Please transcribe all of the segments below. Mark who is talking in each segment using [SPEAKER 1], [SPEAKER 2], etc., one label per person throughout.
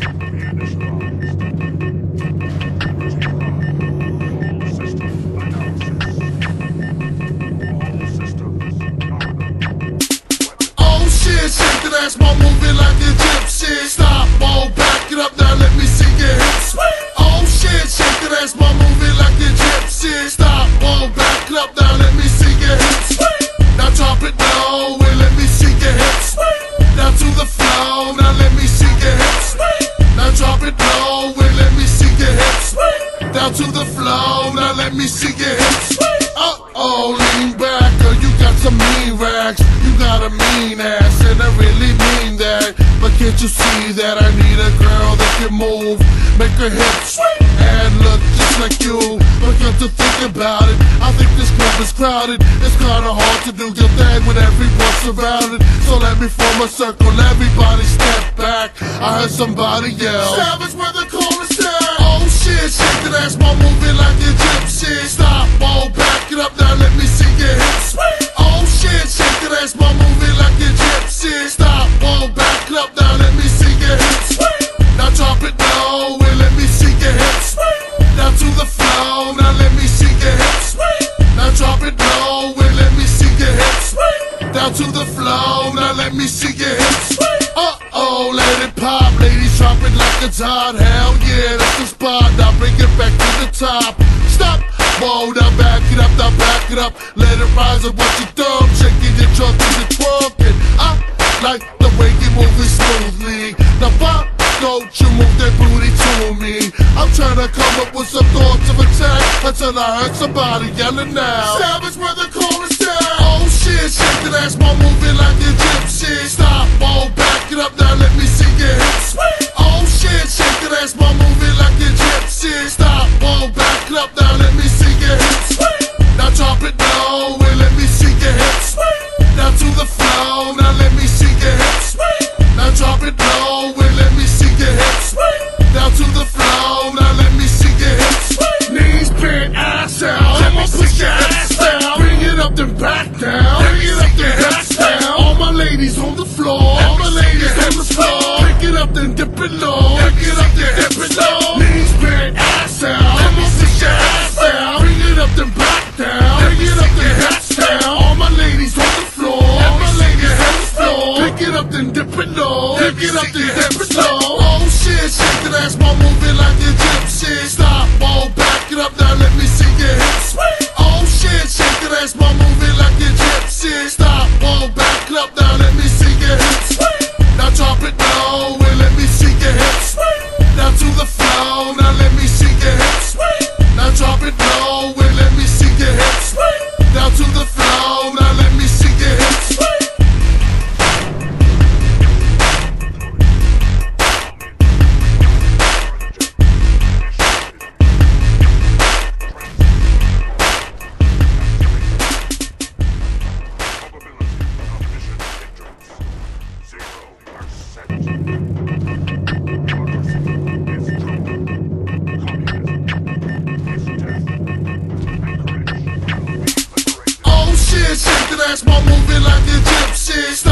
[SPEAKER 1] Oh shit, shit, that's my movie. Some mean racks. You got a mean ass, and I really mean that. But can't you see that I need a girl that can move, make her hips, and look just like you? But got to think about it, I think this club is crowded. It's kinda hard to do your thing when everyone's surrounded. So let me form a circle, everybody step back. I heard somebody yell. Savage where the chorus down. Oh shit, shake that ass while moving like a gypsy. Stop, spot. Now bring it back to the top. Stop, whoa, now back it up, now back it up. Let it rise and what you thumb, shaking your trunk to the twerking. I like the way you move it smoothly. Now why don't you move that booty to me? I'm trying to come up with some thoughts of attack until I heard somebody yelling now. Savage the chorus down. Oh shit, shake that ass while moving like a gypsy. Stop, whoa, back it up now, let me see your hips. Oh ass while moving like a gypsy.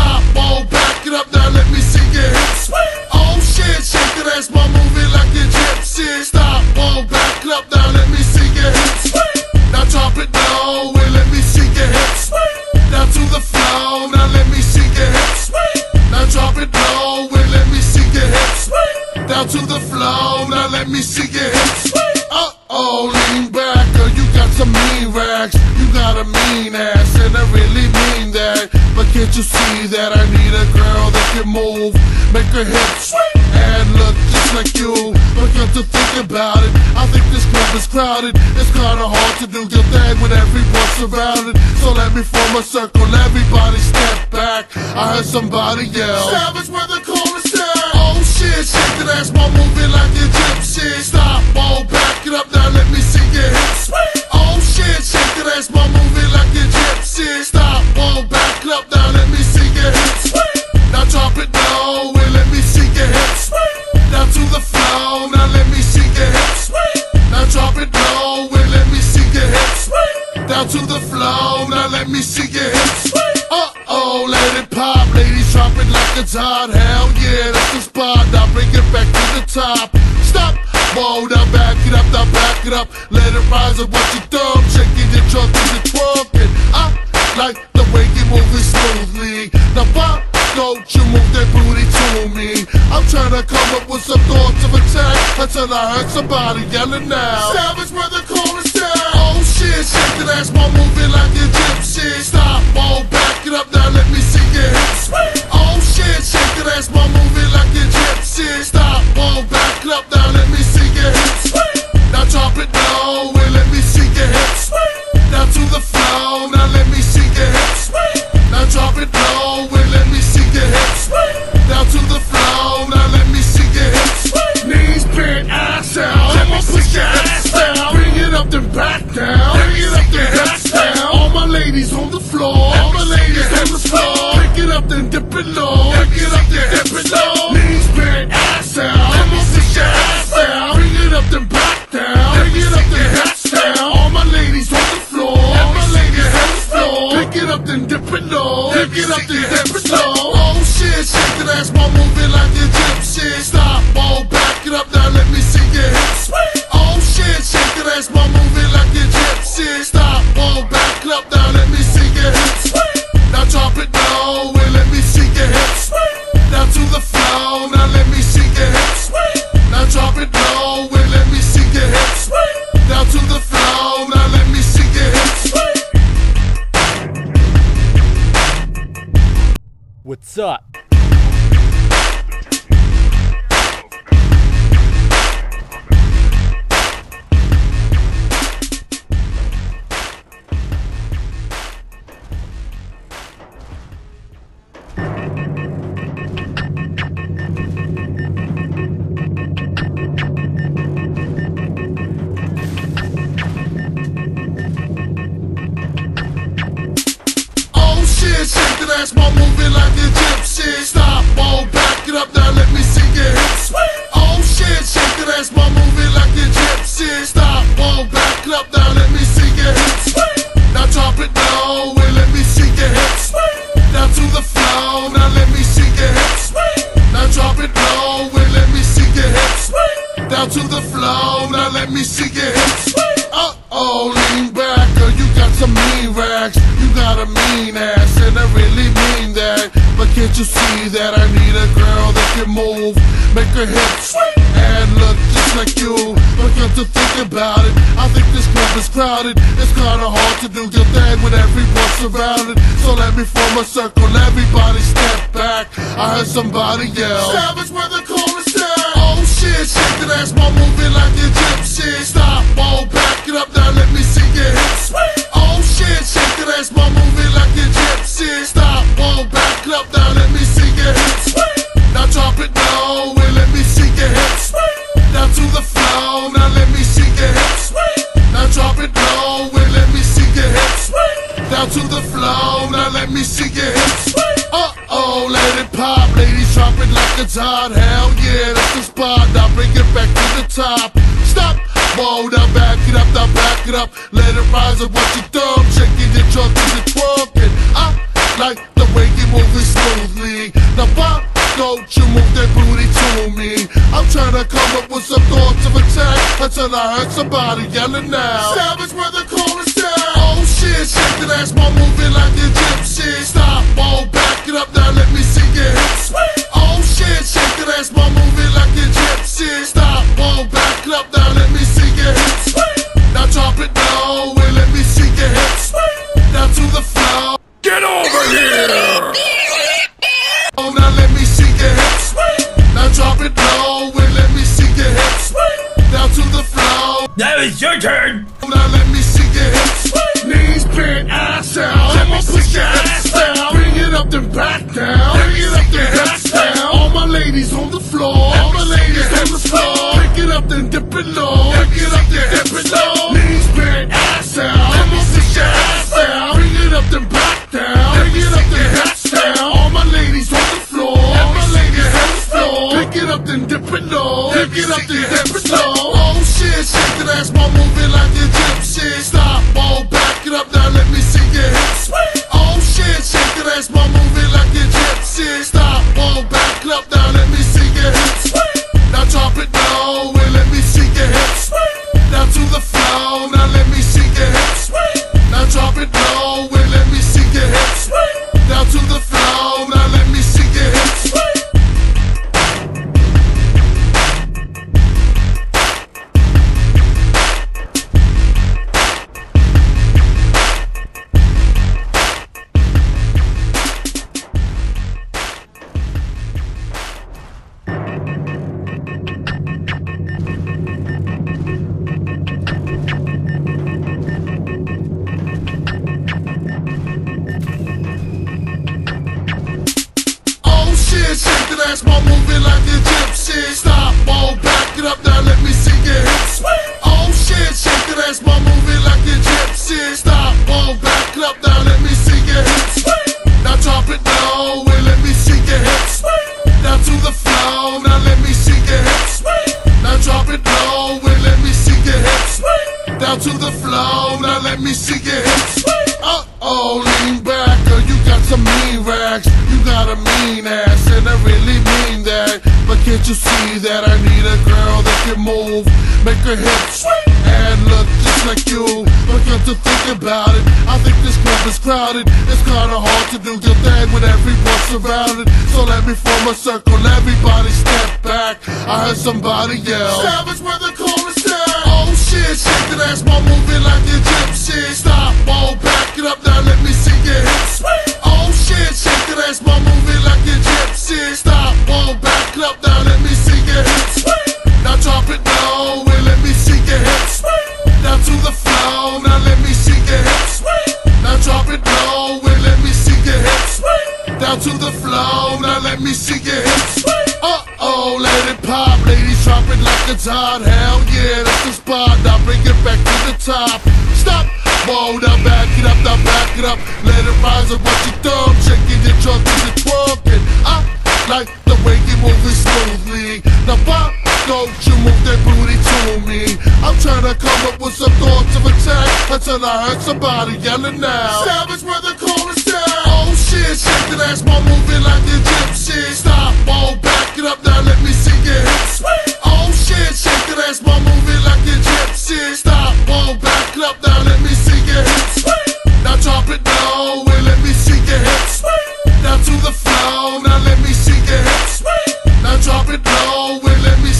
[SPEAKER 1] To do your thing when everyone's surrounded. So let me form a circle, everybody step back. I heard somebody yell. Savage where the chorus down. Oh shit, shake that ass while moving like a gypsy. Stop, whoa, back it up now, let me see your hips. Oh shit, shake that ass while moving like a gypsy. Stop, whoa, back it up now, let me see your hips. Now drop it low and let me see your hips. Down to the flow, now let me see your hips. Like hot. Hell yeah, that's the spot. Now bring it back to the top. Stop, whoa, now back it up, now back it up. Let it rise and what you thumb, shaking your trunk to the twerking. I like the way you move it smoothly. Now why don't you move that booty to me? I'm trying to come up with some thoughts of attack until I heard somebody yelling now. Savage. Oh shit, shake that ass while moving like a gypsy. Stop, whoa, back it up now, let me see your hips. Oh shit, shake that ass while moving like a gypsy. Stop, whoa, back it up now, let me see your hips. Now drop it low and let me see your hips. Now to the flow, now let me see your hips. Now drop it low and let me see your hips. Now to the flow, ass like a gypsy. Stop, whoa, back it up now, let me see your hips. Oh shit, shake ass like a gypsy. Stop, whoa, back it up now, let me see your hips. Now drop it and let me see your hips. Now to the now let me see your hips. Now drop it and let me see your hips. Now to the now let me see your hips.
[SPEAKER 2] What's up?
[SPEAKER 1] Ass while moving like a gypsy. Stop, whoa, back it up now, let me see your hips. Oh shit, shake that ass while moving like a gypsy. Stop, whoa, back it up now, let me see your hips. Now drop it low and let me see your hips. Now to the flow, now let me see your hips. Now drop it low and let me see your hips. Down to the flow, now let me see your hips. Uh oh, lean back, girl, you got some mean rags. You got a mean ass, can't you see that I need a girl that can move, make her hips and look just like you? But come to think about it, I think this club is crowded. It's kinda hard to do your thing when everyone's surrounded. So let me form a circle, everybody step back. I heard somebody yell. Savage weather chorus down. Oh shit, shake that ass while moving like a gypsy. Stop, whoa, back it up now, Whoa, now back it up, now back it up. Let it rise up what you thumb, shaking your trunk to the trunk. And I like the way you move it smoothly. Now why don't you move that booty to me? I'm trying to come up with some thoughts of attack until I heard somebody yelling now. Savage weather chorus down. Oh shit, shake that ass while moving like a gypsy. Stop, whoa, back it up now, let me see your hips. Oh shit, shake that ass while moving like a gypsy. See your hips. Uh oh, lean back, girl, you got some mean rags. You got a mean ass, and I really mean that. But can't you see that I need a girl that can move, make her hips, and look just like you? Come to think about it, I think this club is crowded. It's kinda hard to do your thing when everyone's surrounded. So let me form a circle, everybody step back. I heard somebody yell. Savage where the chorus down. Oh shit, shake that ass while moving like a gypsy. Stop, whoa, back it up now, let me see your hips. Oh shit, shake that ass while moving like a gypsy. Stop, whoa, back it up now, let me see your hips. Now drop it low and let me see your hips. It it's hot. Hell yeah, that's the spot. Now bring it back to the top. Stop. Whoa, now back it up, now back it up. Let it rise up what you thumb, shaking your trunk to the twerking. I like the way you move it smoothly. Now why don't you move that booty to me? I'm trying to come up with some thoughts of attack until I heard somebody yelling now. Savage where the chorus down. Shit, shake that ass while moving like a gypsy. Stop, whoa, back it up now, let me see your hips. Oh shit, shake that ass while moving like a gypsy. Stop, whoa, back it up now, let me see your hips. Now drop it low and let me see your hips. Now to the flow, now let me see your hips. Now drop it low and let me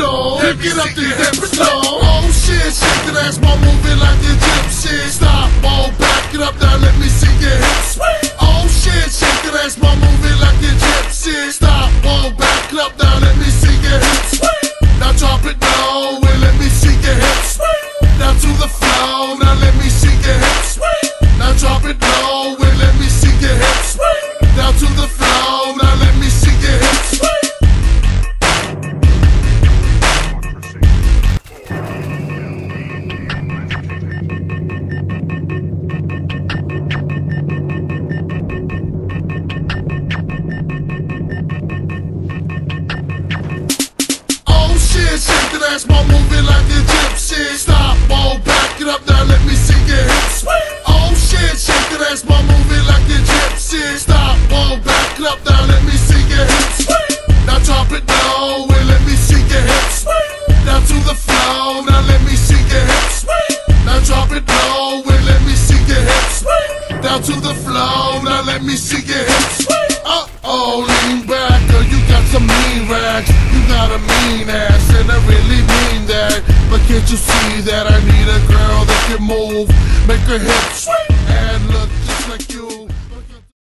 [SPEAKER 1] up then it up dip it. Oh shit, shake that ass while moving like a gypsy. Stop, all back it up now, let me see your hips. Her hips